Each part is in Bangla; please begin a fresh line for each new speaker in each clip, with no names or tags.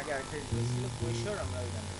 আগে আরেকটা রিকোয়েস্ট ছিল কৈশোর আমরা ওই গানটা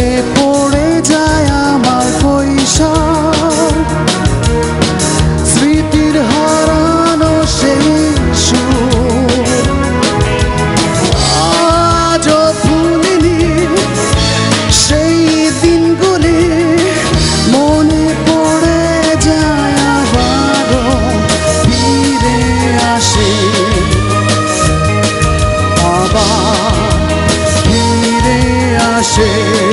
কাঁধে পড়ে যায় আমার পয়সা স্মৃতির হারানো সেই আজও সেই মনে পড়ে যায় আসে। আসে।